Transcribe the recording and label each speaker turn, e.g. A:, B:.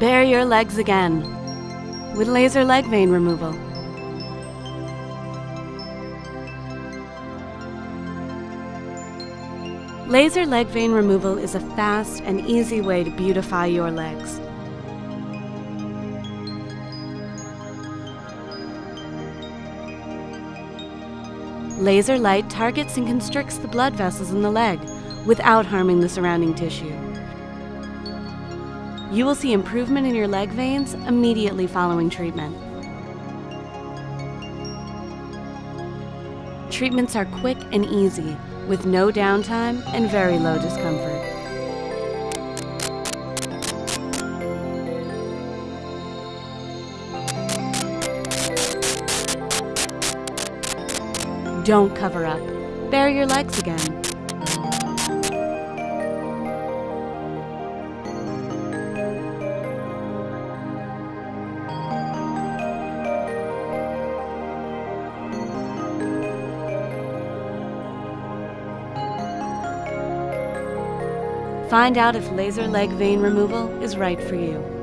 A: Bare your legs again with laser leg vein removal. Laser leg vein removal is a fast and easy way to beautify your legs. Laser light targets and constricts the blood vessels in the leg without harming the surrounding tissue. You will see improvement in your leg veins immediately following treatment. Treatments are quick and easy with no downtime and very low discomfort. Don't cover up. Bare your legs again. Find out if laser leg vein removal is right for you.